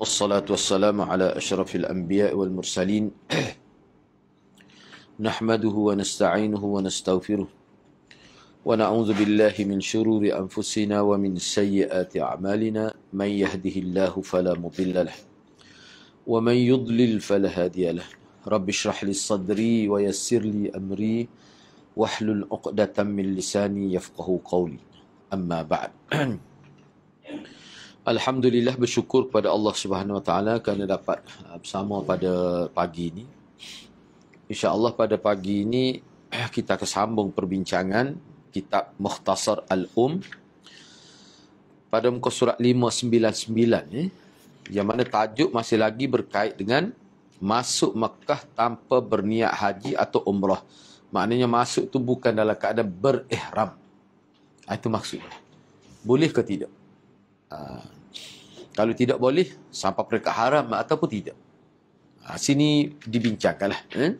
والصلاة والسلام على أشرف الأنبياء والمرسلين. نحمده ونستعينه ونستغفره ونعوذ بالله من شرور أنفسنا ومن سيئات أعمالنا. من يهده الله فلا مضل له ومن يضلل فلا هادي له. رب اشرح لي صدري ويسر لي أمري واحلل عقدة من لساني يفقه قولي. أما بعد. Alhamdulillah bersyukur kepada Allah Subhanahu Wa Taala kerana dapat uh, bersama pada pagi ini. Insya-Allah pada pagi ini kita akan sambung perbincangan kitab Mukhtasar Al-Um pada muka surat 599 eh yang mana tajuk masih lagi berkait dengan masuk Mekah tanpa berniat haji atau umrah. Maknanya masuk tu bukan dalam keadaan berihram. Ah, itu maksud. Boleh ke tidak? Ha, kalau tidak boleh, sampai mereka haram ataupun tidak. Ha, sini dibincangkanlah. Eh?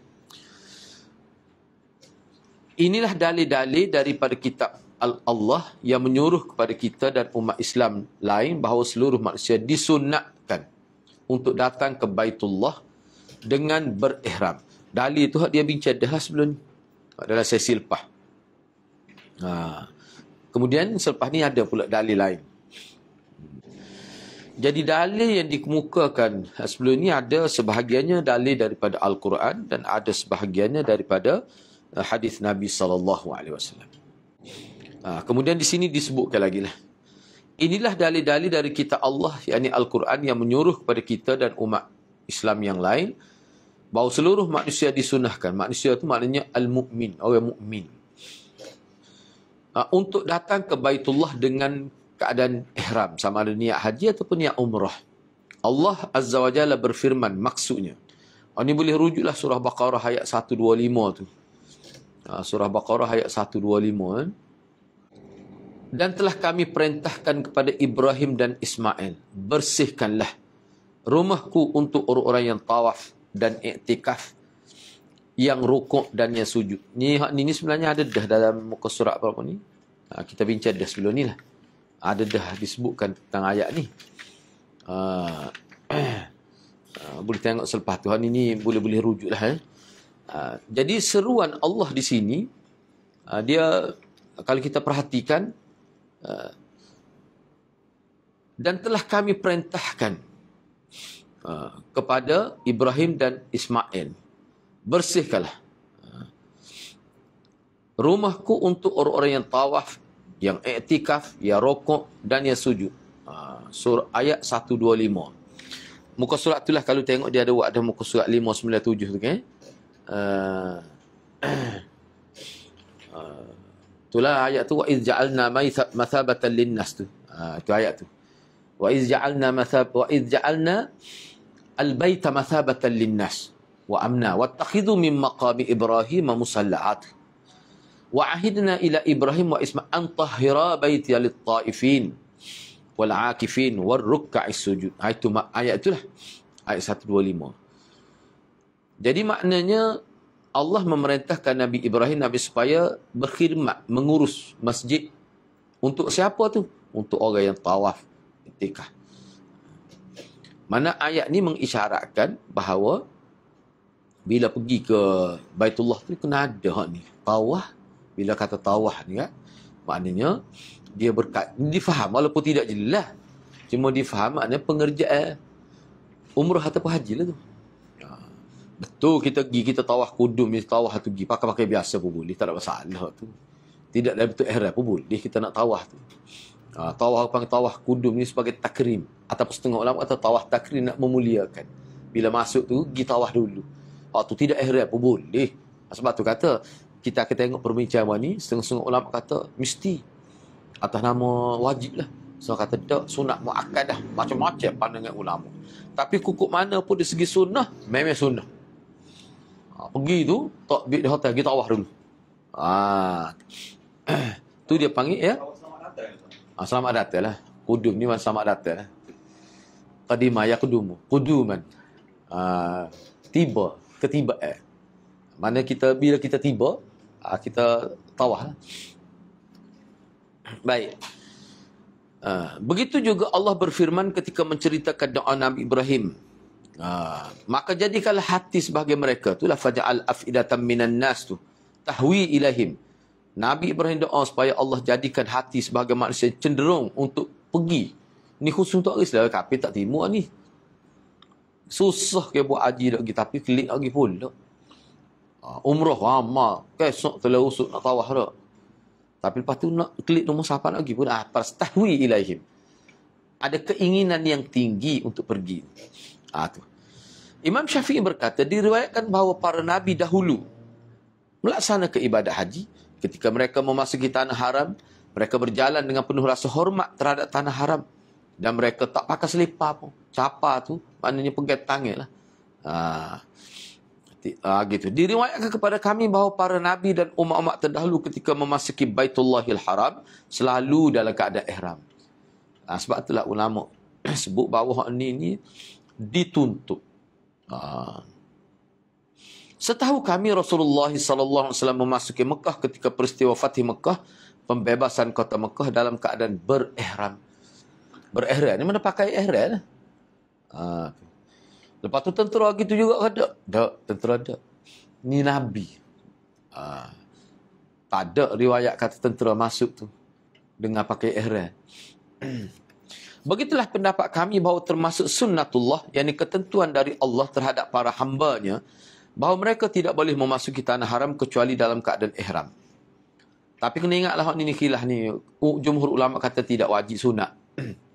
Inilah dalil-dalil daripada kitab Allah yang menyuruh kepada kita dan umat Islam lain bahawa seluruh manusia disunatkan untuk datang ke Baitullah dengan berihram. Dalil itu dia bincang dah sebelum ni. Dalam sesi lepas. Ha. Kemudian selepas ni ada pula dalil lain. Jadi dalil yang dikemukakan sebelum ini ada sebahagiannya dalil daripada Al-Quran dan ada sebahagiannya daripada uh, hadis Nabi sallallahu alaihi wasallam. Ah, kemudian di sini disebutkan lagi lah. Inilah dalil-dalil dari kitab Allah yakni Al-Quran yang menyuruh kepada kita dan umat Islam yang lain bahawa seluruh manusia disunahkan. Manusia itu maknanya al-mu'min, orang mukmin. Uh, untuk datang ke Baitullah dengan keadaan ihram sama ada niat haji ataupun niat umrah. Allah Azza wa Jalla berfirman maksudnya. Oh, ini boleh rujuklah surah Baqarah ayat 125 tu. Ha, surah Baqarah ayat 125 kan. Dan telah kami perintahkan kepada Ibrahim dan Ismail. Bersihkanlah rumahku untuk orang-orang yang tawaf dan iktikaf. Yang rukuk dan yang sujud. Ni, ni, sebenarnya ada dah dalam muka surat apa ni. Ha, kita bincang dah sebelum ni lah ada dah disebutkan tentang ayat ni. Uh, boleh tengok selepas tu. Ini boleh-boleh rujuk lah. Eh. Uh, jadi seruan Allah di sini, uh, dia kalau kita perhatikan, uh, dan telah kami perintahkan uh, kepada Ibrahim dan Ismail, bersihkanlah uh, rumahku untuk orang-orang yang tawaf yang iktikaf, yang rokok dan yang sujud. Ha, surah ayat 125. Muka surat itulah kalau tengok dia ada ada muka surat 597 tu kan. Uh, uh, itulah ayat tu wa iz ja'alna mathabatan linnas tu. Ha, itu ayat tu. Wa iz ja'alna mathab wa iz ja'alna al-baita mathabatan linnas wa amna wattakhidhu min maqami ibrahim musalla'at wa ahidna ila Ibrahim wa Ismail an tahira baiti lit taifin wal akifin war ruk'is sujud. Ha, itu ayat itulah. Ayat 125. Jadi maknanya Allah memerintahkan Nabi Ibrahim Nabi supaya berkhidmat mengurus masjid untuk siapa tu? Untuk orang yang tawaf itikaf. Mana ayat ni mengisyaratkan bahawa bila pergi ke Baitullah tu kena ada ni. Tawaf bila kata tawah ni kan maknanya dia berkat difaham walaupun tidak jelas. Cuma difaham maknanya pengerjaan umrah ataupun haji lah tu. Ha. betul kita pergi kita tawah kudum tawah tu pergi pakai-pakai biasa pun boleh tak ada masalah tu. Tidak ada betul ihram pun boleh kita nak tawah tu. Ha, tawah apa tawah kudum ni sebagai takrim ataupun setengah ulama kata tawah takrim nak memuliakan. Bila masuk tu pergi tawah dulu. Ha, tu tidak ihram pun boleh. Sebab tu kata kita akan tengok perbincangan ni setengah-setengah ulama kata mesti atas nama wajib lah. So kata tak sunat muakkad dah macam-macam pandangan ulama. Tapi kukuk mana pun dari segi sunnah memang sunnah. Ha, pergi tu tak di hotel kita awah dulu. Ha. tu dia panggil ya? Ha, selamat datang lah. Kudum ni macam selamat datang lah. Qadimah ya kudumu kuduman ha, tiba ketiba eh. Mana kita bila kita tiba Ah, kita tawah. Baik. Uh, begitu juga Allah berfirman ketika menceritakan doa Nabi Ibrahim. Uh, maka jadikanlah hati sebagai mereka. Itulah faja'al afidatan minan nas tu. Tahwi ilahim. Nabi Ibrahim doa supaya Allah jadikan hati sebagai manusia cenderung untuk pergi. Ni khusus untuk Islam. Tapi tak timu ni. Susah ke buat haji lagi. Tapi klik lagi. Uh, umrah lama. Kesok telah usuk nak tawah tak. Tapi lepas tu nak klik nombor siapa lagi pun ah tahwi ilaihim. Ada keinginan yang tinggi untuk pergi. Ah tu. Imam Syafi'i berkata diriwayatkan bahawa para nabi dahulu melaksanakan ibadat haji ketika mereka memasuki tanah haram, mereka berjalan dengan penuh rasa hormat terhadap tanah haram dan mereka tak pakai selipar pun. Capa tu maknanya pegang tangan lah. Ah, uh, gitu. Diriwayatkan kepada kami bahawa para nabi dan umat-umat terdahulu ketika memasuki Baitullahil Haram selalu dalam keadaan ihram. Uh, sebab itulah ulama sebut bahawa ini ni dituntut. Uh, Setahu kami Rasulullah sallallahu alaihi wasallam memasuki Mekah ketika peristiwa Fatih Mekah, pembebasan kota Mekah dalam keadaan berihram. Berihram ni mana pakai ihram? Ah, uh, Lepas tu tentera gitu juga ada. Tak, tentera ada. Ni Nabi. Ha. Tak ada riwayat kata tentera masuk tu. Dengan pakai ihram. Begitulah pendapat kami bahawa termasuk sunnatullah, yang ini ketentuan dari Allah terhadap para hambanya, bahawa mereka tidak boleh memasuki tanah haram kecuali dalam keadaan ihram. Tapi kena ingatlah ni khilah ni. Jumhur ulama kata tidak wajib sunat.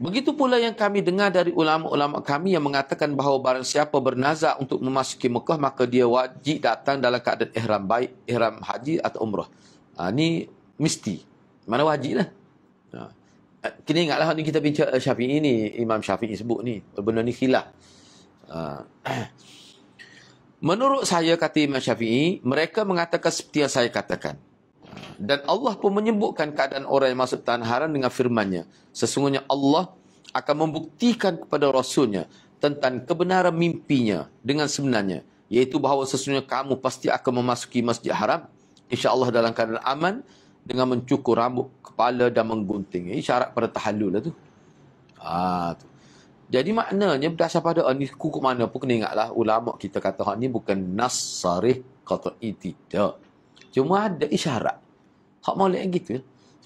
Begitu pula yang kami dengar dari ulama-ulama kami yang mengatakan bahawa barang siapa bernazak untuk memasuki Mekah maka dia wajib datang dalam keadaan ihram baik ihram haji atau umrah. Ha, ni mesti. Mana wajib lah. Ha. Kini ingatlah ni kita bincang Syafi'i ni Imam Syafi'i sebut ni. Benda ni khilaf. Ha. Menurut saya kata Imam Syafi'i mereka mengatakan seperti yang saya katakan. Dan Allah pun menyebutkan keadaan orang yang masuk tanah haram dengan firman-Nya. Sesungguhnya Allah akan membuktikan kepada Rasulnya tentang kebenaran mimpinya dengan sebenarnya. Iaitu bahawa sesungguhnya kamu pasti akan memasuki masjid haram. InsyaAllah dalam keadaan aman dengan mencukur rambut kepala dan menggunting. Ini syarat pada tahallul lah tu. Ha, tu. Jadi maknanya berdasar pada ni kuku mana pun kena ingatlah ulama kita kata ni bukan nas sarih qat'i tidak. Cuma ada isyarat. Hak molek yang gitu.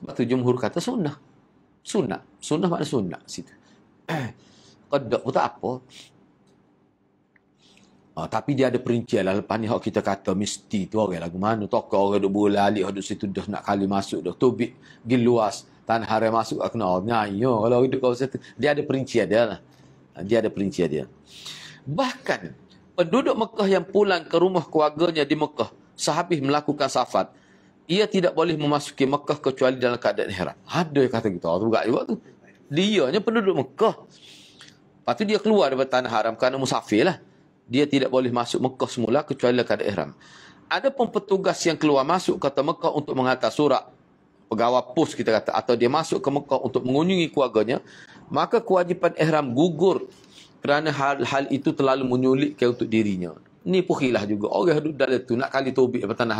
Sebab tu jumhur kata sunnah. Sunnah. Sunnah makna sunnah situ. Kodok pun tak apa. Oh, tapi dia ada perincian lah. Lepas ni kita kata mesti tu orang lagu mana. Tokoh orang duk bola alik duk situ dah nak kali masuk dah. Tubik pergi luas. Tanah hari masuk aku nak nyanyo. Kalau hidup kau situ. Dia ada perincian dia lah. Dia ada perincian dia. Bahkan penduduk Mekah yang pulang ke rumah keluarganya di Mekah sehabis melakukan safat ia tidak boleh memasuki Mekah kecuali dalam keadaan ihram. Ada yang kata gitu. Tu juga tu. Dia nya penduduk Mekah. Lepas tu dia keluar daripada tanah haram kerana musafir lah. Dia tidak boleh masuk Mekah semula kecuali dalam keadaan ihram. Ada pun petugas yang keluar masuk kata Mekah untuk menghantar surat pegawai pos kita kata atau dia masuk ke Mekah untuk mengunjungi keluarganya maka kewajipan ihram gugur kerana hal-hal itu terlalu menyulitkan untuk dirinya ni puhilah juga. Orang duduk dalam tu nak kali tobik apa tanah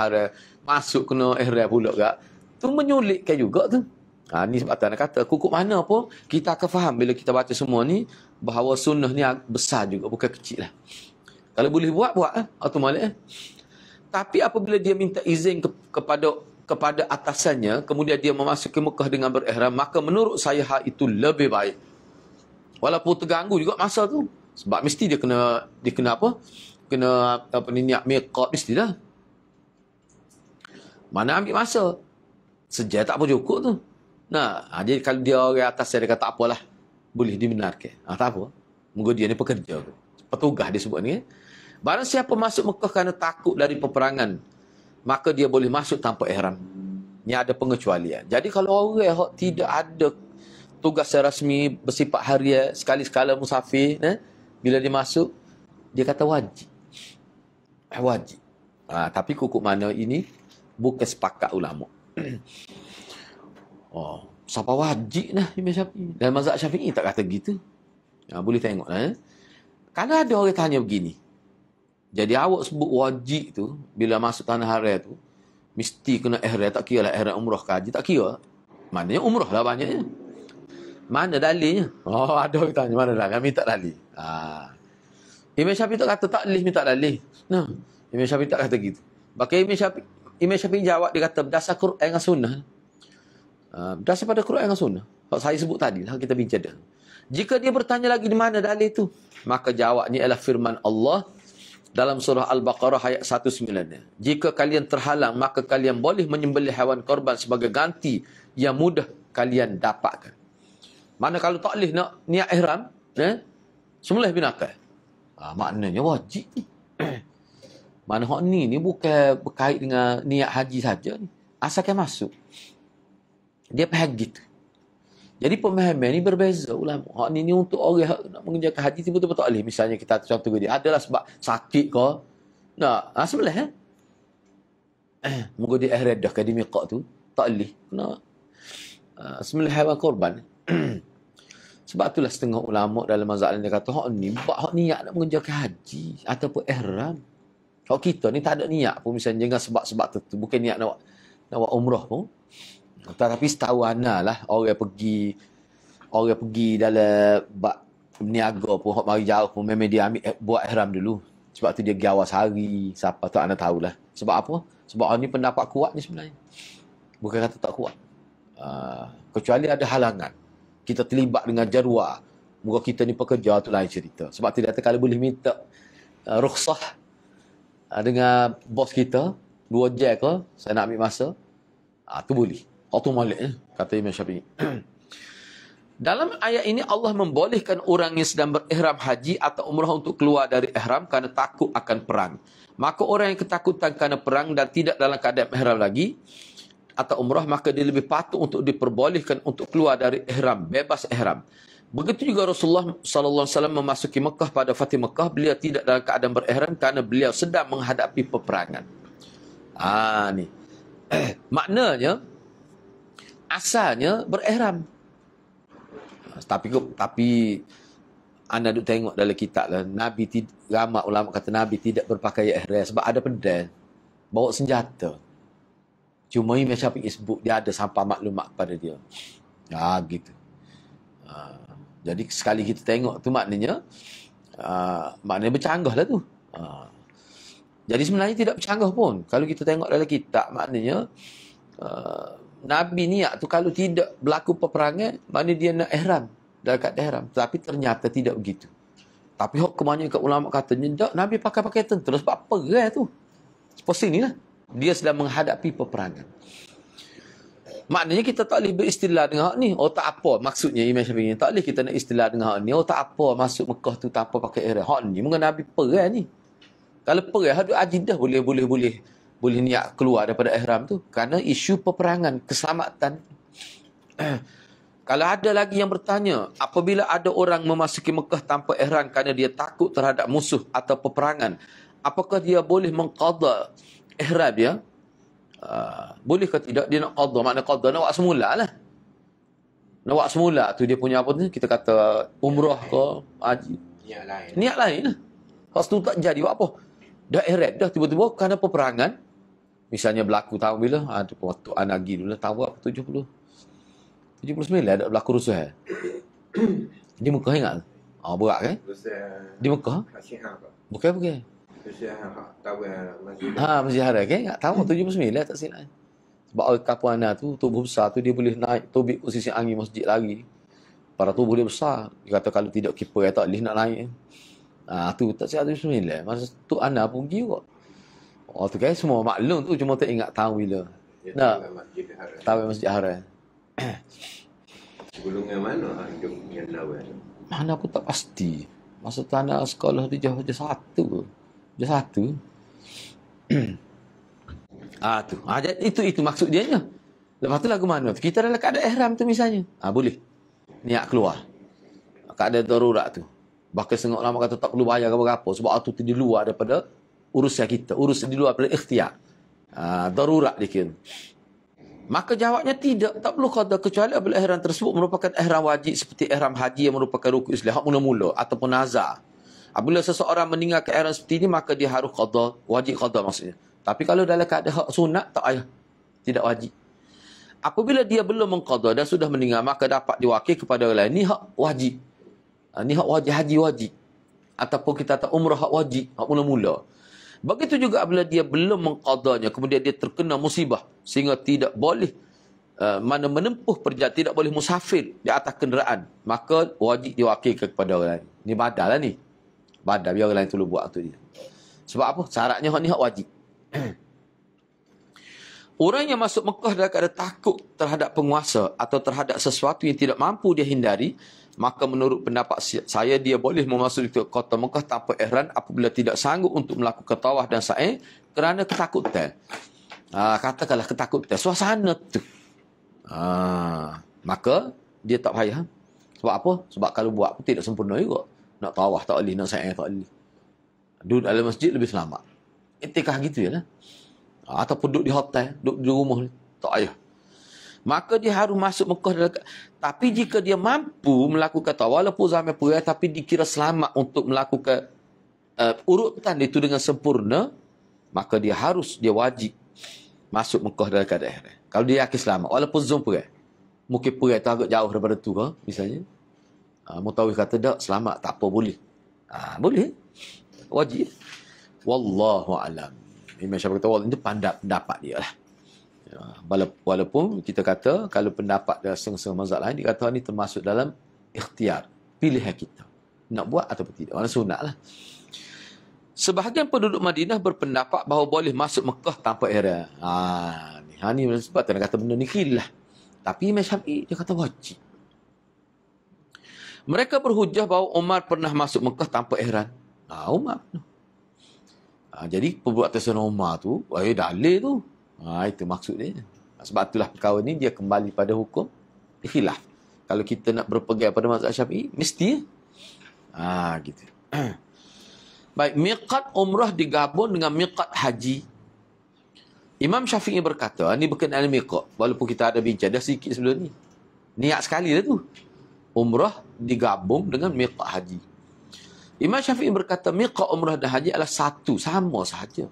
masuk kena ihram pula gak? Tu menyulitkan juga tu. Ha, ni sebab tak kata kukuk mana pun kita akan faham bila kita baca semua ni bahawa sunnah ni besar juga bukan kecil lah. Kalau boleh buat buat lah atau malik eh. tapi apabila dia minta izin ke, kepada kepada atasannya kemudian dia memasuki Mekah dengan berihram maka menurut saya hal itu lebih baik. Walaupun terganggu juga masa tu sebab mesti dia kena dia kena apa kena apa ni niat miqat mesti dah. Mana ambil masa? Sejak tak apa cukup tu. Nah, ha, jadi kalau dia orang atas saya kata tak apalah. Boleh dibenarkan. Ha, tak apa. Moga dia ni pekerja. Petugas dia sebut ni. Eh. Barang siapa masuk Mekah kerana takut dari peperangan, maka dia boleh masuk tanpa ihram. Ni ada pengecualian. Jadi kalau orang yang tidak ada tugas rasmi bersifat harian sekali-sekala musafir, eh, bila dia masuk, dia kata wajib wajib. Ha, tapi kukuk mana ini bukan sepakat ulama. oh, siapa wajib lah Imam Syafi'i. Dan mazhab Syafi'i tak kata gitu. Ha, boleh tengok lah. Eh? Kalau ada orang tanya begini. Jadi awak sebut wajib tu, bila masuk tanah haram tu, mesti kena ihram, tak kira lah ihram umrah ke haji, tak kira. Maknanya umrah lah banyaknya. Mana dalilnya? Oh, ada orang tanya mana dalil? Kami tak dalil. Ha. Imam Syafi'i tak kata tak dalil, minta dalil. Nah, Imam Syafi'i tak kata gitu. Pakai Imam Syafi'i, Imam Syafi'i jawab dia kata berdasar Quran dengan sunnah. Ha, berdasar pada Quran dengan sunnah. Kalau saya sebut tadi lah kita bincang dah. Jika dia bertanya lagi di mana dalil itu, maka jawabnya ialah firman Allah dalam surah Al-Baqarah ayat 19. Jika kalian terhalang, maka kalian boleh menyembelih hewan korban sebagai ganti yang mudah kalian dapatkan. Mana kalau tak boleh nak niat ihram, eh? Semula binatang. Ha, maknanya wajib. Mana hak ni ni bukan berkait dengan niat haji saja ni. Asalkan masuk. Dia faham gitu. Jadi pemahaman ni berbeza ulama. Hak ni ni untuk orang yang nak mengerjakan haji tiba-tiba tak boleh. Misalnya kita contoh dia. Adalah sebab sakit ke. Nak. Ha, sebelah eh. eh Moga dia akhirat dah ke di tu. Tak boleh. Kena. Uh, sembelih hewan korban. Sebab itulah setengah ulama dalam mazhab lain dia kata hak ni buat hak niat nak mengerjakan haji ataupun ihram. Hak kita ni tak ada niat pun misalnya dengan sebab-sebab tertentu bukan niat nak nak buat umrah pun. Tetapi setahu ana lah orang pergi orang pergi dalam bak niaga pun hak mari jauh pun memang dia ambil eh, buat ihram dulu. Sebab tu dia pergi awal sehari. Siapa tu anda tahulah. Sebab apa? Sebab ni pendapat kuat ni sebenarnya. Bukan kata tak kuat. Uh, kecuali ada halangan kita terlibat dengan jadual. Muka kita ni pekerja tu lain cerita. Sebab kata kalau boleh minta uh, rukhsah uh, dengan bos kita, dua jam ke, saya nak ambil masa, uh, tu boleh. Waktu malik eh, kata Imam Syafi'i. Dalam ayat ini Allah membolehkan orang yang sedang berihram haji atau umrah untuk keluar dari ihram kerana takut akan perang. Maka orang yang ketakutan kerana perang dan tidak dalam keadaan ihram lagi, atau umrah maka dia lebih patut untuk diperbolehkan untuk keluar dari ihram bebas ihram. Begitu juga Rasulullah sallallahu alaihi wasallam memasuki Mekah pada Fatih Mekah beliau tidak dalam keadaan berihram kerana beliau sedang menghadapi peperangan. Ah ni. Eh, maknanya asalnya berihram. Tapi tapi anda duk tengok dalam kitab lah nabi tidak ramai ulama kata nabi tidak berpakaian ihram sebab ada pedang bawa senjata Cuma Imam Syafi'i sebut dia ada sampah maklumat kepada dia. Ha, gitu. Ha, jadi sekali kita tengok tu maknanya, ha, maknanya bercanggah lah tu. Ha. Jadi sebenarnya tidak bercanggah pun. Kalau kita tengok dalam kitab, maknanya uh, Nabi niat tu kalau tidak berlaku peperangan, maknanya dia nak ihram. Dalam kat ihram. Tapi ternyata tidak begitu. Tapi kebanyakan ulama katanya, Nabi pakai-pakai tentera sebab apa tu? Seperti ni lah dia sedang menghadapi peperangan. Maknanya kita tak boleh beristilah dengan hak ni. Oh tak apa maksudnya Imam Syafi'i. Tak boleh kita nak istilah dengan hak ni. Oh tak apa masuk Mekah tu tanpa pakai ihram. Hak ni mengenai Nabi perang ni. Kalau perang ada ajidah boleh boleh boleh boleh niat keluar daripada ihram tu kerana isu peperangan, keselamatan. Kalau ada lagi yang bertanya, apabila ada orang memasuki Mekah tanpa ihram kerana dia takut terhadap musuh atau peperangan, apakah dia boleh mengqada ihram dia uh, boleh ke tidak? Dia nak qada makna qada nak buat semula lah. Nak buat semula tu dia punya apa tu kita kata umrah ke haji. Niat lain. Niat lain lah. Lepas tu tak jadi buat apa? Dah ihram dah tiba-tiba kerana peperangan misalnya berlaku tahun bila? Ada ha, waktu anagi dulu tahun apa 70 79 ada berlaku rusuh eh? di Mekah ingat? Oh, berat kan di Mekah? Bukan bukan Ha, Masjid Haram? Tak tahu 79 tak silap. Sebab orang kapal ana tu tubuh besar tu dia boleh naik tubik posisi angin masjid lagi. Para tu boleh besar. Dia kata kalau tidak kiper tak boleh nak naik. Ha, tu tak silap 79. Masa tu ana pun pergi juga. Oh tu kan semua maklum tu cuma tak ingat tahu bila. Nah. Tahu Masjid Haram. Sebelumnya mana hidup yang lawan? Mana aku tak pasti. Masa tu anak sekolah tu jauh je satu. Dia satu. ah tu. Ah itu itu maksud dia nya. Lepas tu lagu mana? Kita dalam keadaan ihram tu misalnya. Ah boleh. Niat keluar. Keadaan darurat tu. Bahkan setengah lama kata tak perlu bayar apa-apa sebab itu di luar daripada urusan kita, urusan di luar daripada ikhtiar. Ah darurat dikira. Maka jawabnya tidak, tak perlu kata kecuali apabila ihram tersebut merupakan ihram wajib seperti ihram haji yang merupakan rukun Islam mula-mula ataupun nazar. Apabila seseorang meninggal ke era seperti ini, maka dia harus qada, wajib qada maksudnya. Tapi kalau dalam keadaan sunat, tak payah. Tidak wajib. Apabila dia belum mengqada dan sudah meninggal maka dapat diwakil kepada orang lain. Ni hak wajib. Ha, ni hak wajib haji wajib. Ataupun kita tak umrah hak wajib, hak mula-mula. Begitu juga apabila dia belum mengqadanya kemudian dia terkena musibah sehingga tidak boleh uh, mana menempuh perjalanan tidak boleh musafir di atas kenderaan maka wajib diwakilkan kepada orang lain. Ni badal lah ni. Badal biar orang lain tolong buat tu dia. Sebab apa? Syaratnya hak ni hak wajib. Orang yang masuk Mekah dalam keadaan takut terhadap penguasa atau terhadap sesuatu yang tidak mampu dia hindari, maka menurut pendapat saya dia boleh memasuki kota Mekah tanpa ihram apabila tidak sanggup untuk melakukan tawaf dan sa'i kerana ketakutan. Ha, katakanlah ketakutan suasana tu. Ha, maka dia tak payah. Sebab apa? Sebab kalau buat pun tidak sempurna juga. Nak tawaf tak boleh, nak sa'i tak boleh. Duduk dalam masjid lebih selamat. Etikah gitu ya lah ataupun duduk di hotel, duduk di rumah tak payah. Maka dia harus masuk Mekah dalam tapi jika dia mampu melakukan tawaf walaupun zaman perang tapi dikira selamat untuk melakukan uh, urutan itu dengan sempurna, maka dia harus dia wajib masuk Mekah dalam keadaan Kalau dia yakin selamat walaupun zon perang. Mungkin perang tu agak jauh daripada tu ke misalnya. Uh, Mutawif kata tak selamat tak apa boleh. Uh, boleh. Wajib. Wallahu alam. Imam Syafi'i kata itu pandap pendapat dia lah. Ya, walaupun kita kata kalau pendapat dia setengah-setengah mazhab lain dia kata ini termasuk dalam ikhtiar pilihan kita nak buat atau tidak mana sunat lah sebahagian penduduk Madinah berpendapat bahawa boleh masuk Mekah tanpa era ha, ni, ha, ni sebab kata benda ni lah tapi Imam Syafi'i dia kata wajib mereka berhujah bahawa Umar pernah masuk Mekah tanpa ihram. Ha, Umar Ha, jadi perbuatan Umar tu, eh dalil tu. Ha, itu maksud dia. Sebab itulah perkara ni dia kembali pada hukum khilaf. Kalau kita nak berpegang pada mazhab Syafi'i, mesti ha, gitu. Baik, miqat umrah digabung dengan miqat haji. Imam Syafi'i berkata, ini berkenaan dengan miqat. Walaupun kita ada bincang dah sikit sebelum ni. Niat sekali dah tu. Umrah digabung dengan miqat haji. Imam Syafi'i berkata miqat umrah dan haji adalah satu, sama sahaja.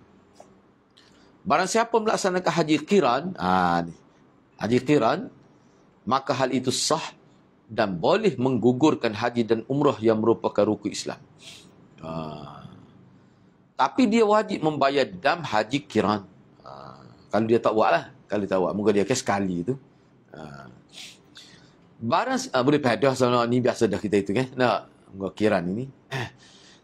Barang siapa melaksanakan haji qiran, ha, ni, haji qiran, maka hal itu sah dan boleh menggugurkan haji dan umrah yang merupakan rukun Islam. Ha. Tapi dia wajib membayar dam haji qiran. Ha. Kalau dia tak buat lah. Kalau dia tak buat. Moga dia ke sekali tu. Ha. Barang, ha, boleh pedah sama ni biasa dah kita itu kan. Nak, kiran ini.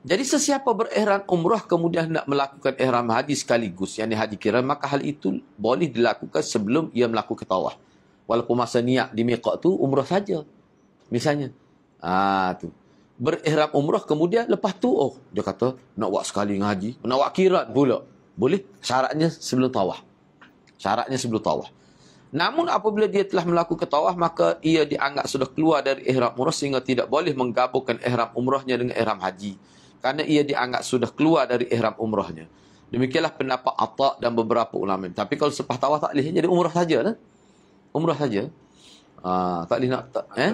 Jadi sesiapa berihram umrah kemudian nak melakukan ihram haji sekaligus, yang haji kiran, maka hal itu boleh dilakukan sebelum ia melakukan tawaf. Walaupun masa niat di miqat tu umrah saja. Misalnya. Ah tu. Berihram umrah kemudian lepas tu oh dia kata nak buat sekali dengan haji, nak buat kiran pula. Boleh? Syaratnya sebelum tawaf. Syaratnya sebelum tawaf. Namun apabila dia telah melakukan tawaf maka ia dianggap sudah keluar dari ihram umrah sehingga tidak boleh menggabungkan ihram umrahnya dengan ihram haji. Kerana ia dianggap sudah keluar dari ihram umrahnya. Demikianlah pendapat Atta dan beberapa ulama. Tapi kalau sepah tawaf tak boleh jadi umrah saja lah. Umrah saja. Ah, tak boleh nak tak, eh?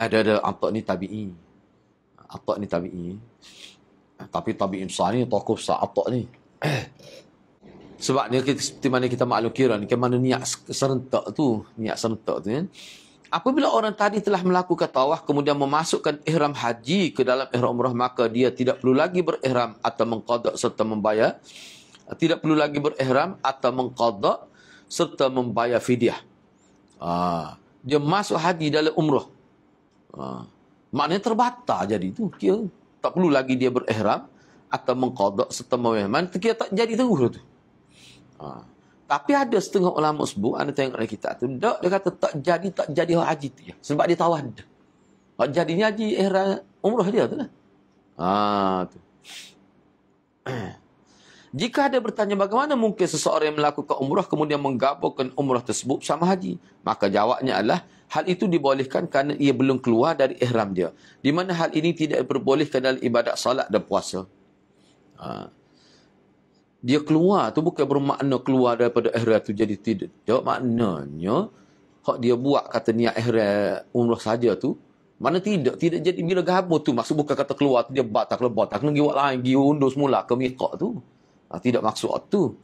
Ada ada Atta ni tabi'i. Atta ni tabi'i. Tapi tabi'in besar ni tokoh besar Atta ni. Sebab dia seperti mana kita maklum kira ni, mana niat serentak tu, niat serentak tu kan. Apabila orang tadi telah melakukan tawaf kemudian memasukkan ihram haji ke dalam ihram umrah maka dia tidak perlu lagi berihram atau mengqada serta membayar tidak perlu lagi berihram atau mengqada serta membayar fidyah. Ha, dia masuk haji dalam umrah. Ha, maknanya terbatal jadi tu. Kira tak perlu lagi dia berihram atau mengqada serta membayar. Mana kira tak jadi terus tu. Ha. Tapi ada setengah ulama sebut, anda tengok dalam kitab tu, tak, dia kata tak jadi, tak jadi haji tu. Ya. Sebab dia tawad. Hak jadinya haji ihram umrah dia tu lah. Ha, tu. Jika ada bertanya bagaimana mungkin seseorang yang melakukan umrah kemudian menggabungkan umrah tersebut sama haji, maka jawabnya adalah hal itu dibolehkan kerana ia belum keluar dari ihram dia. Di mana hal ini tidak diperbolehkan dalam ibadat salat dan puasa. Ha dia keluar tu bukan bermakna keluar daripada ihram tu jadi tidak. Jawab maknanya hak dia buat kata niat ihram umrah saja tu mana tidak tidak jadi bila gabung tu maksud bukan kata keluar tu dia batak lebat tak kena buat lain pergi undur semula ke miqat tu. Ha, tidak maksud tu.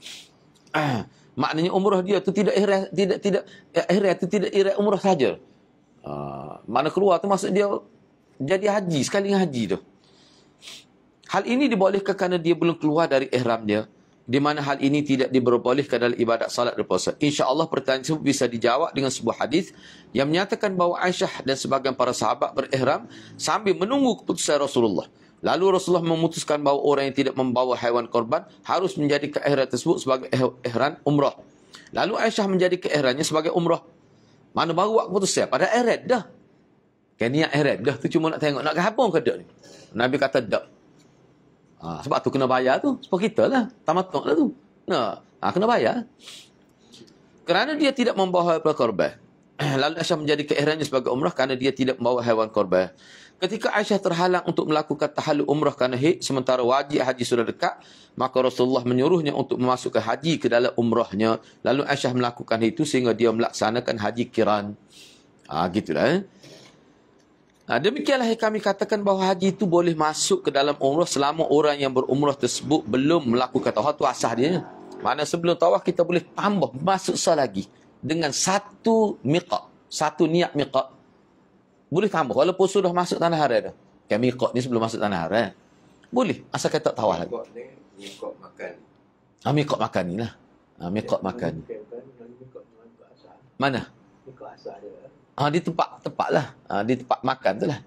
Maknanya umrah dia tu tidak ihram tidak tidak eh, ihram tu tidak ihram umrah saja. Uh, mana keluar tu maksud dia jadi haji sekali haji tu. Hal ini dibolehkan kerana dia belum keluar dari ihram dia. Di mana hal ini tidak diperbolehkan dalam ibadat salat dan puasa. InsyaAllah pertanyaan tersebut bisa dijawab dengan sebuah hadis yang menyatakan bahawa Aisyah dan sebagian para sahabat berihram sambil menunggu keputusan Rasulullah. Lalu Rasulullah memutuskan bahawa orang yang tidak membawa haiwan korban harus menjadi ihram tersebut sebagai ihram umrah. Lalu Aisyah menjadi ihramnya sebagai umrah. Mana baru buat keputusan? Pada ihram dah. Kan niat ihram dah tu cuma nak tengok nak habung ke tak ni. Nabi kata dak. Ha, sebab tu kena bayar tu. Sebab kita lah. Tamatuk lah tu. Nah, ha, kena bayar. Kerana dia tidak membawa haiwan korban. Lalu Aisyah menjadi keihrannya sebagai umrah kerana dia tidak membawa haiwan korban. Ketika Aisyah terhalang untuk melakukan tahallul umrah kerana haid, sementara wajib haji sudah dekat, maka Rasulullah menyuruhnya untuk memasukkan haji ke dalam umrahnya. Lalu Aisyah melakukan itu sehingga dia melaksanakan haji kiran. Ah, gitulah. Eh? Ha, demikianlah yang kami katakan bahawa haji itu boleh masuk ke dalam umrah selama orang yang berumrah tersebut belum melakukan tawaf. Itu asah dia. Mana sebelum tawaf kita boleh tambah masuk sah lagi. Dengan satu miqat. Satu niat miqat. Boleh tambah. Walaupun sudah masuk tanah haram dah. Kan miqat ni sebelum masuk tanah haram. Boleh. Asal kata tawaf lagi. Miqat makan. Ha, miqat makan ni lah. Ha, miqat makan. Mana? Miqat asal dia. Ah di tempat tempat lah. Ah, di tempat makan tu lah.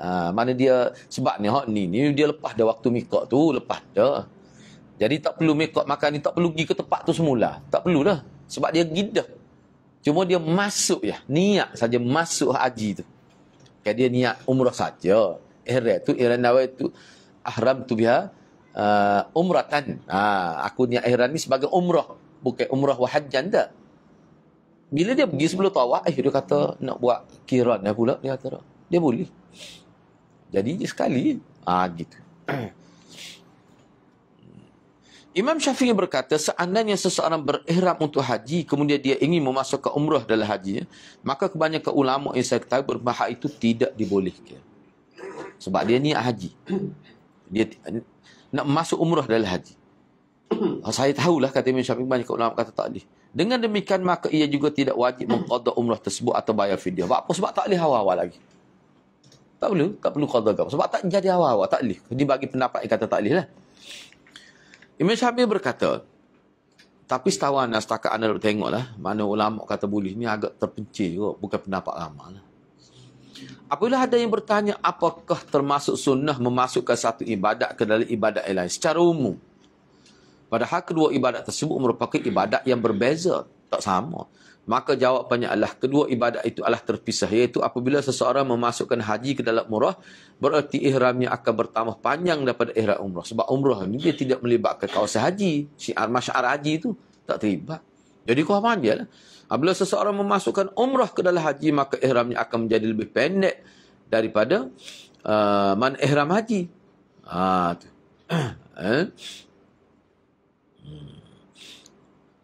Ah, mana dia sebab ni hak ni ni dia lepas dah waktu mikot tu lepas dah. Jadi tak perlu mikot makan ni tak perlu pergi ke tempat tu semula. Tak perlu dah. Sebab dia gidah. Cuma dia masuk ya. Niat saja masuk haji tu. Kan dia niat umrah saja. Ihram tu ihram nawa tu ahram tu biha uh, umratan. Ah, aku niat ihram ni sebagai umrah. Bukan umrah wahajjan tak. Bila dia pergi sebelum tawaf, eh dia kata nak buat kiran dah pula. Dia kata dia boleh. Jadi dia sekali. Ah gitu. Imam Syafi'i berkata, seandainya seseorang berihram untuk haji, kemudian dia ingin memasukkan umrah dalam haji, maka kebanyakan ulama yang saya ketahui berbahak itu tidak dibolehkan. Sebab dia niat haji. Dia nak masuk umrah dalam haji. saya tahulah kata Imam Syafi'i banyak ulama kata tak boleh. Dengan demikian maka ia juga tidak wajib mengqada umrah tersebut atau bayar fidyah. Sebab apa? Sebab tak boleh awal-awal lagi. Tak perlu, tak perlu qada gam. Sebab tak jadi awal-awal, tak boleh. Dia bagi pendapat yang kata tak boleh lah. Imam Syafi'i berkata, tapi setahu anda, setakat anda tengok lah, mana ulama kata boleh ni agak terpencil juga, bukan pendapat lama lah. Apabila ada yang bertanya, apakah termasuk sunnah memasukkan satu ibadat ke dalam ibadat lain secara umum? Padahal kedua ibadat tersebut merupakan ibadat yang berbeza, tak sama. Maka jawapannya adalah kedua ibadat itu adalah terpisah iaitu apabila seseorang memasukkan haji ke dalam umrah bererti ihramnya akan bertambah panjang daripada ihram umrah. Sebab umrah ini dia tidak melibatkan kawasan haji. Syiar masyar haji itu tak terlibat. Jadi kau dia lah. Apabila seseorang memasukkan umrah ke dalam haji maka ihramnya akan menjadi lebih pendek daripada uh, man ihram haji. Ah tu. Eh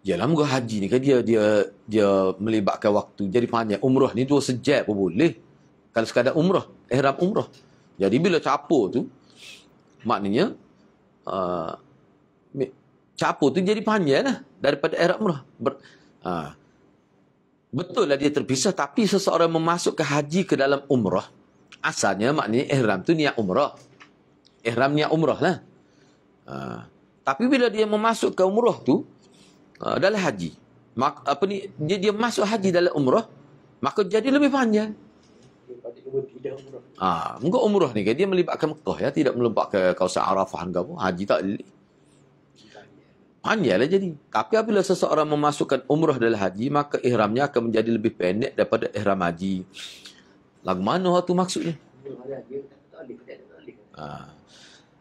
Yalah muka haji ni kan dia dia dia melibatkan waktu jadi panjang. Umrah ni dua sejak pun boleh. Kalau sekadar umrah, ihram umrah. Jadi bila capur tu maknanya uh, capur tu jadi panjang lah daripada ihram umrah. Ber, uh, betul lah dia terpisah tapi seseorang memasukkan haji ke dalam umrah asalnya maknanya ihram tu niat umrah. Ihram niat umrah lah. Uh, tapi bila dia memasukkan umrah tu uh, dalam haji. Mak, apa ni dia dia masuk haji dalam umrah maka jadi lebih panjang. Ah, ha, muka umrah ni kan dia melibatkan Mekah ya, tidak melibatkan kawasan Arafah ke apa. Haji tak boleh. Panjanglah jadi. Tapi apabila seseorang memasukkan umrah dalam haji, maka ihramnya akan menjadi lebih pendek daripada ihram haji. Lagu mana tu maksudnya? Ha.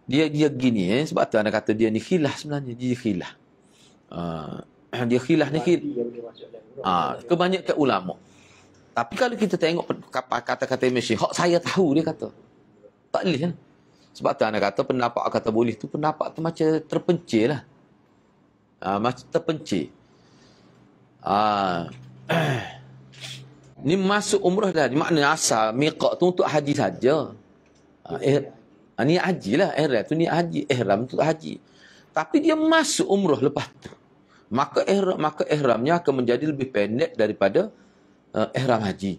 Dia dia gini eh sebab tu anda kata dia ni khilah sebenarnya dia khilah. Ha. dia khilaf ni khil. Ha, kebanyakan ulama. Tapi kalau kita tengok kata-kata Syekh, hak saya tahu dia kata. Tak boleh kan? Sebab tu anda kata pendapat kata boleh tu pendapat tu macam terpencil lah. Ah, ha, macam terpencil. Ha. Ni masuk umrah dah. Makna asal miqat tu untuk haji saja. Ha, eh, ni haji lah. Ihram tu ni haji. Ihram tu haji. Tapi dia masuk umrah lepas tu. Maka ihram maka ihramnya akan menjadi lebih pendek daripada uh, ihram haji.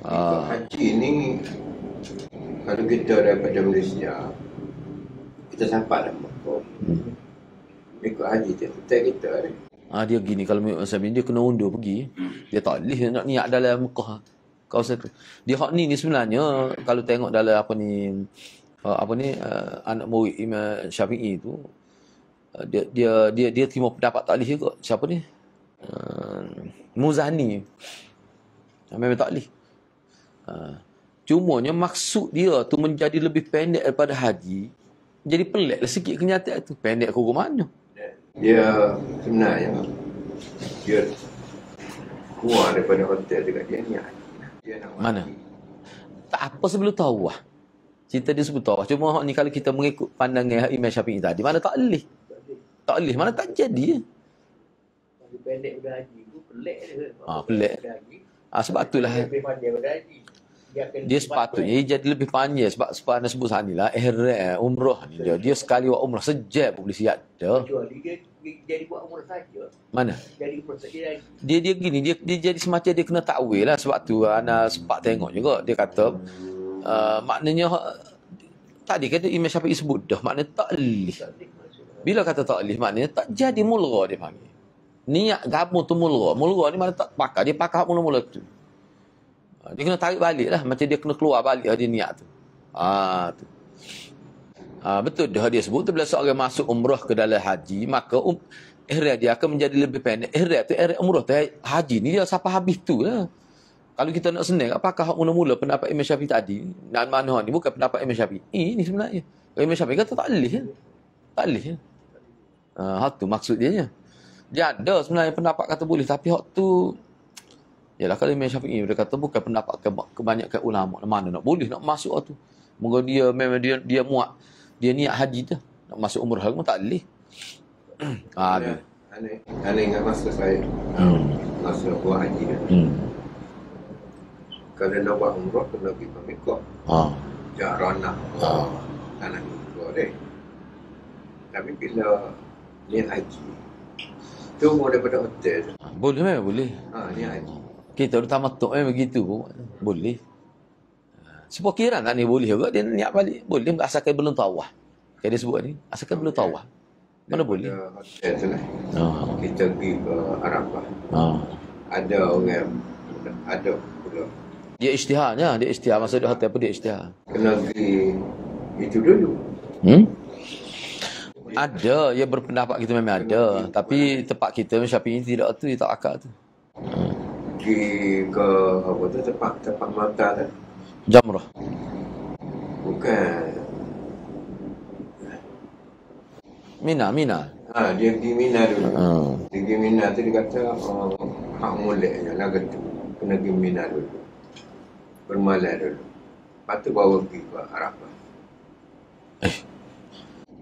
Ah, haji ni kalau kita daripada Malaysia kita sampai dah Mekah. Hmm. Ikut haji tu hotel kita ni. ah dia gini kalau macam ni dia kena undur pergi. Dia tak boleh nak niat dalam Mekah. Kawasan tu. Dia hak ni ni sebenarnya kalau tengok dalam apa ni uh, apa ni uh, anak murid Imam Syafi'i tu uh, dia dia dia dia terima pendapat tak boleh juga. Siapa ni? Uh, Muzani. Memang tak boleh. Uh, cumanya maksud dia tu menjadi lebih pendek daripada haji. Jadi pelik lah sikit kenyataan tu. Pendek ke mana? Dia sebenarnya dia keluar daripada hotel dekat dia ni haji. Dia nak Mana? Tak apa sebelum tahu lah. Cerita dia sebelum tahu. Cuma ni kalau kita mengikut pandangan Imam Syafi'i tadi, mana tak boleh. Tak boleh. Mana tak jadi. Pendek daripada haji tu pelik dia. Ah, pelik. Ah, sebab itulah dia Lebih pandai daripada haji. Dia, dia sepatutnya dia jadi lebih panjang sebab sebab anda sebut saat ni lah ihram umrah ni dia dia sekali buat umrah sejak pun boleh siap Kecuali dia, jadi buat umrah saja. mana Jadi umrah saja dia dia gini dia dia jadi semacam dia kena takwil lah sebab tu ana sempat tengok juga dia kata uh, maknanya tadi kata Imam Syafi'i sebut dah maknanya tak boleh. Bila kata tak boleh, maknanya tak jadi mulra dia panggil. Niat gapo tu mulra. Mulra ni mana tak pakar. Dia pakar hak mula-mula tu. Ha, Dia kena tarik balik lah. Macam dia kena keluar balik lah dia niat tu. Ah tu. Ah betul dah dia sebut tu bila seorang masuk umrah ke dalam haji, maka um, ihram dia akan menjadi lebih pendek. Ihram tu ihram umrah tu haji ni dia sampai habis tu lah. Kalau kita nak senang, apakah hak mula-mula pendapat Imam Syafi'i tadi? Dan mana ni bukan pendapat Imam Syafi'i. Ini sebenarnya. Imam Syafi'i kata tak boleh. Ya? Tak boleh. Ya? Uh, hak tu maksud dia nya. Dia ada sebenarnya pendapat kata boleh tapi hak tu Yalah kalau Imam Syafi'i dia kata bukan pendapat ke, kebanyakan ulama mana nak boleh nak masuk hak tu. Moga dia memang dia dia muat dia niat haji tu nak masuk umrah pun tak boleh. ah tu. Aneh, aneh ingat masa saya Hmm. masa buat haji kan. Hmm. Kalau nak buat umrah kena pergi ke Mekah. Ah. Jarah nak. Ah. Pergi keluar deh. Tapi bila ni haji, tunggu daripada hotel. Ah, Boleh memang boleh. Ha, ni haji. Kita udah tamat tu memang begitu pun. Boleh. Sebab kira tak ni boleh juga dia niat balik. Boleh asalkan belum tawah. Kayak dia sebut ni, asalkan belum tawah. Mana boleh? Hotel tu lah. Ah. Kita pergi ke Arafah. Ah. Ada orang, ada pula. Dia isytiharnya, dia isytihar masa dia hotel pun dia isytihar. Kena pergi itu dulu. Hmm? Ada, ya berpendapat kita memang ada. Tapi tempat kita Syafi'i tidak tu, dia tak akal tu. Pergi ke apa tu tempat tempat mata tu. Jamrah. Bukan. Mina, Mina. Ha, dia pergi Mina dulu. Ah. Dia pergi Mina tu dia kata oh, hak molek je lah kata. Kena pergi Mina dulu. Bermalam dulu. Lepas tu baru pergi ke Arafah. Eh,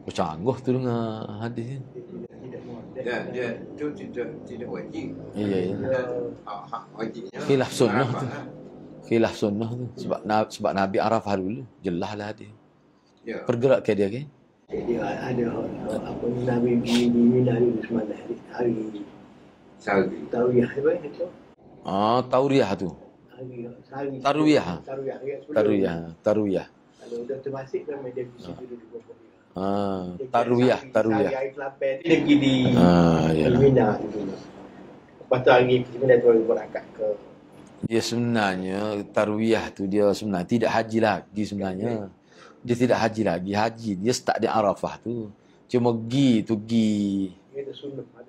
bercanggah tu dengan hadis ni. Dia, dia tu tidak tidak wajib. Iya, iya. Dan hak, hak wajibnya. Khilaf sunnah tu. lah. Khilaf sunnah tu. Sebab, sebab Nabi Arafah dulu. Jelas lah hadis. Ya. Pergerak ke dia ke? Jadi ada apa Nabi di di Mina ni semalam hari, hari Sehari. Tawiyah apa itu? Ah, tauriah tu. Tarwiyah. Tarwiyah. ya, sebelum. Taruiyah, taruiyah. Kalau dah termasuk kan dia di situ dulu Ah, taruiyah. Hari Selatan dia pergi di Ah, yalah. Mina dulu. Lepas tu hari Mina tu baru berangkat ke Dia sebenarnya tarwiyah tu dia sebenarnya tidak haji lagi sebenarnya. Dia tidak haji lagi. Haji dia start di Arafah tu. Cuma gi tu gi.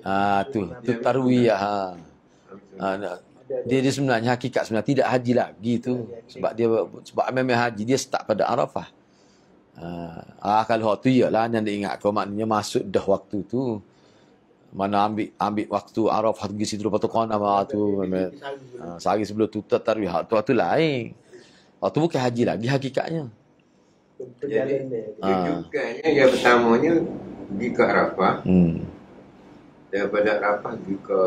Ah tu, tu tarwiyah. Ha. Ah, dia dia sebenarnya hakikat sebenarnya tidak haji lagi tu. Sebab dia sebab memang haji dia start pada Arafah. Ah, ah kalau hak tu iyalah yang dia ingat kau maknanya masuk dah waktu tu. Mana ambil ambil waktu Arafah pergi situ lepas tu kau nama tu Ah, sehari sebelum tu tarwih hak tu tu lain. Hak tu bukan haji lagi hakikatnya. Perjalanan dia. Ah. Rujukannya yang pertamanya pergi ke Arafah. Hmm. Daripada Arafah pergi ke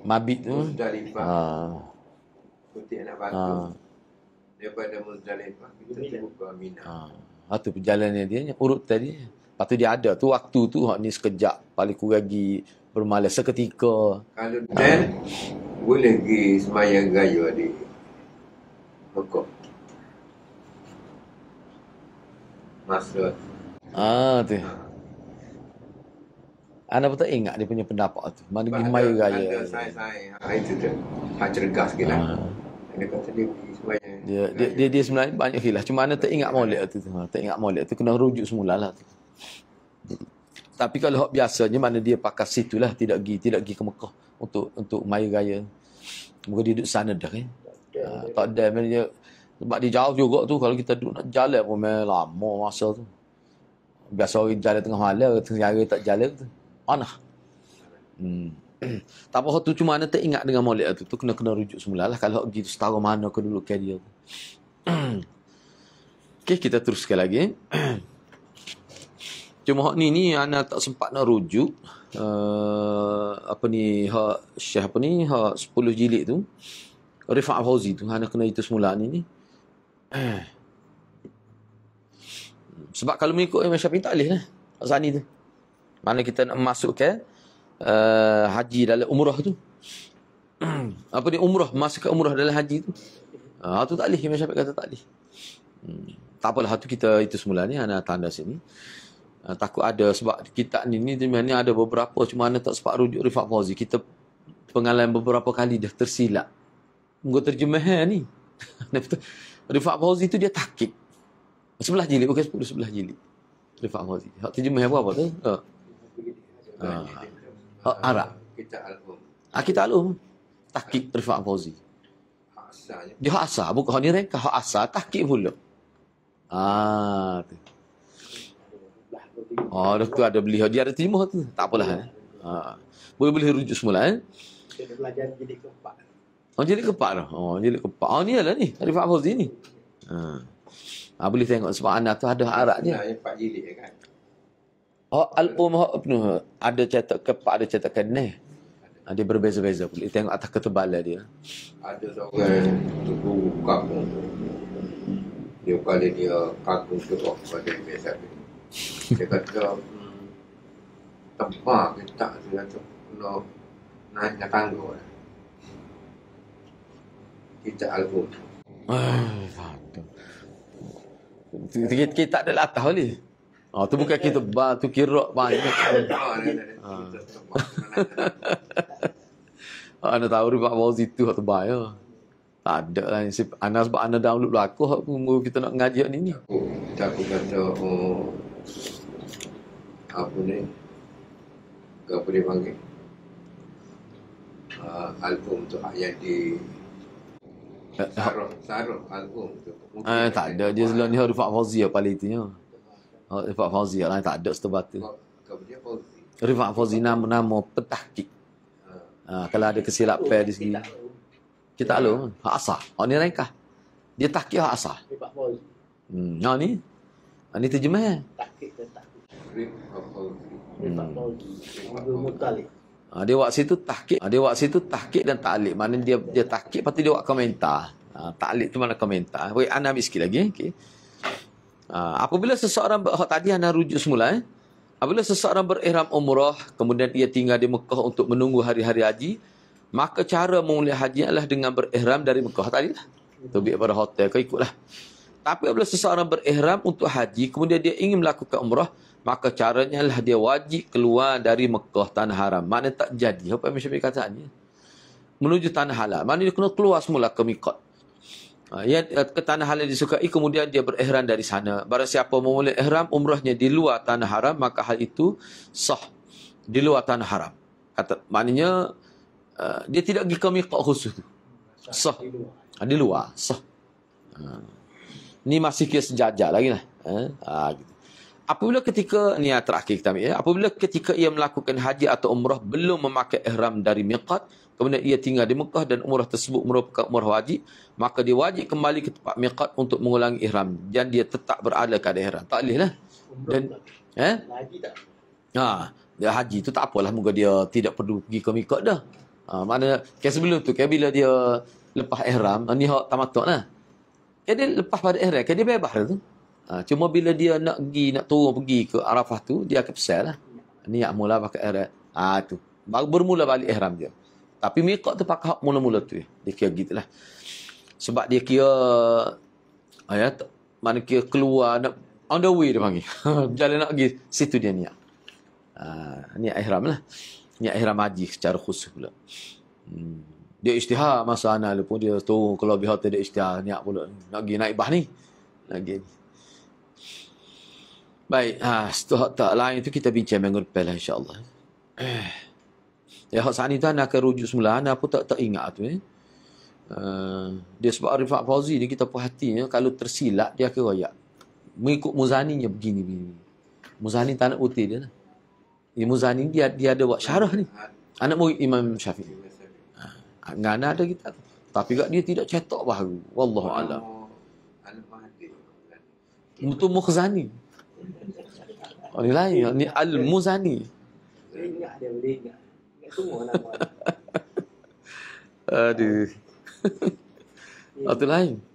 Mabit tu. Muzdalifah. Ah. Putih anak batu. Ah. Daripada Muzdalifah kita ke Mina. Ah. Hak tu perjalanan dia urut tadi. Lepas tu dia ada tu waktu tu hak ni sekejap paling kurang lagi bermalas seketika. Kalau dan boleh pergi semayang gaya di Mekah. Masa Ah tu. Ana pun tak ingat dia punya pendapat tu. Mana pergi maya gaya. Ada sains-sains. Ha, itu tu. Ha, cergas sikit lah. Dia kata dia pergi semayang. Dia, dia, dia, dia sebenarnya banyak khilaf. Cuma mana tak ingat molek tu. Tak ingat molek tu. Kena rujuk semula lah tu. Tapi kalau hak biasanya mana dia pakai situ lah. Tidak pergi, tidak pergi ke Mekah. Untuk untuk maya gaya. Moga dia duduk sana dah kan. Ha, tak ada. Mana dia, sebab dia jauh juga tu. Kalau kita duduk nak jalan pun lama masa tu. Biasa orang jalan tengah malam. Tengah hari tak jalan tu. Mana? Hmm. Tak apa tu cuma tak ingat dengan molek tu. Tu kena kena rujuk semula lah. Kalau gitu setara mana kedudukan dia tu. Okey, kita teruskan lagi. Cuma hak ni ni ana tak sempat nak rujuk. Uh, apa ni hak Syekh apa ni hak 10 jilid tu. Rifat Fauzi tu ana kena itu semula ni ni. Sebab kalau mengikut Imam Syafi'i tak boleh lah. Sani tu. Mana kita nak masuk ke uh, haji dalam umrah tu. apa ni umrah masuk ke umrah dalam haji tu. Ah uh, tu tak boleh Imam Syafi'i kata tak boleh. Hmm. Tak apalah tu kita itu semula ni ana tanda sini. Uh, takut ada sebab kita ni ni sebenarnya ada beberapa cuma ana tak sempat rujuk Rifat Fauzi. Kita pengalaman beberapa kali dah tersilap. Mungkin terjemahan ni. Rifat Fauzi tu dia takik. Sebelah jilid bukan sepuluh sebelah jilid. Rifat Fauzi. Hak terjemah apa apa tu? Uh. Ah. Oh, Arab. Kita album. Ah kita alum. Tahqiq Rifat Fauzi. Hak asalnya. Dia hak asal, bukan hak ni reka, hak asal tahqiq pula. Ah tu. Oh, dah tu ada beli dia ada terima tu. Tak apalah eh. Ha. Boleh boleh rujuk semula eh. Kita belajar jadi keempat. Oh jadi kepak dah. Oh jadi kepak. Oh ni lah ni. Rifat Fauzi ni. Ha. Ah boleh tengok sebab anak tu ada Arab dia. Nah, yang empat jilid kan. Oh, ni? Ada cetak kepak, ada cetak keneh. Ha, dia berbeza-beza. Boleh tengok atas ketebalan dia. Ada seorang tuku kagum. Dia kali dia kagum tu oh, pada biasa. Dia kata, hmm, tempat kita tu yang tu kena naik tangga. Kita album. Ah, kita tak ada latah boleh. Oh, tu bukan kita ba, tu kira banyak. Ah, Anda tahu Rifat Fauzi tu hak terbaik ya. Tak ada lah. Anda sebab anda download laku hak umur kita nak ngaji ni ni. aku aku kata oh, apa ni apa dia panggil uh, album tu yang di Saruh, Saruh album tu. Eh, tak ada. Dia selalu ni hak Rifat Fauzi yang paling itunya. Hak Rifat Fauzi yang lain tak ada setebatu. Fauzi. Rifat Fauzi nama-nama pentahkik. Ha, kalau ada kesilapan di sini. Kita tahu. Hak asal. Hak ni rengkah. Dia tahkik hak asal. Rifat Fauzi. Hmm. Hak ni. Hak ni terjemah. Ke takik. Rip of Fauzi. Rifat Hmm. Fauzi. Ha, dia buat situ tahkik. Ha, dia buat situ tahkik dan taklik. Mana dia dia tahkik lepas tu dia buat komentar. Ha, taklik tu mana komentar. Wait, anda ambil sikit lagi. Okay. Ha, apabila seseorang, hak tadi anda rujuk semula. Eh. Apabila seseorang berihram umrah, kemudian ia tinggal di Mekah untuk menunggu hari-hari haji, maka cara memulai haji adalah dengan berihram dari Mekah. Tadi lah. Tubik pada hotel, kau ikutlah. Tapi apabila seseorang berihram untuk haji, kemudian dia ingin melakukan umrah, maka caranya adalah dia wajib keluar dari Mekah, tanah haram. Mana tak jadi. Apa yang Syafiq kata ni? Menuju tanah halal. Mana dia kena keluar semula ke Miqat. Eh, ke tanah halal disukai, kemudian dia berihram dari sana. Barang siapa memulai ihram, umrahnya di luar tanah haram, maka hal itu sah. Di luar tanah haram. Kata, maknanya, uh, dia tidak pergi ke Miqat khusus tu. Sah. Di luar. Luar. Sah. Ha. Ni masih kira sejajar lagi lah. Ha? Ha, gitu. Apabila ketika, ni yang terakhir kita ambil ya. Apabila ketika ia melakukan haji atau umrah belum memakai ihram dari miqat, kemudian ia tinggal di Mekah dan umrah tersebut merupakan umrah wajib, maka dia wajib kembali ke tempat miqat untuk mengulangi ihram. Dan dia tetap berada pada ihram. Tak boleh lah. Dan-. Eh? Haji tak? Ha, dia haji tu tak apalah moga dia tidak perlu pergi ke miqat dah. Ha, mana kan sebelum tu kan bila dia lepas ihram, ni hak tamatuk lah. Kan dia lepas pada ihram, kan dia bebas dah tu. Ha, cuma bila dia nak pergi, nak turun pergi ke Arafah tu, dia akan pesan lah. Niat mula pakai ihram. Ha, tu. Baru bermula balik ihram dia. Tapi miqat tu pakai hak mula-mula tu. Ya. Dia kira gitu lah. Sebab dia kira, ayat, mana kira keluar, nak, on the way dia panggil. Jalan nak pergi, situ dia niat. Ha, niat ihram lah. Niat ihram haji secara khusus pula. Hmm. Dia istihar masa anak pun dia turun ke lobby hotel dia istihar niat pula. Nak pergi naik bah ni. Nak pergi Baik, ha, setelah tak lain itu kita bincang minggu depan lah insyaAllah. Eh. Ya, hak saat ni tu anak akan rujuk semula. Anak pun tak, tak ingat tu. Eh. Uh, dia sebab Arifat Fauzi ni kita perhatinya kalau tersilap dia akan royak. Mengikut Muzani nya begini, begini. Muzani tak nak putih dia lah. Ya, Muzani dia dia ada buat syarah ni. Anak murid Imam Syafi'i. Ha, ngana ada kita. Tapi kat dia tidak cetak baru. Wallahu a'lam. Itu Mukhzani. Oh, ni lain. Ni Al-Muzani. Ingat dia boleh ingat. Semua nama. Aduh. Oh, tu lain.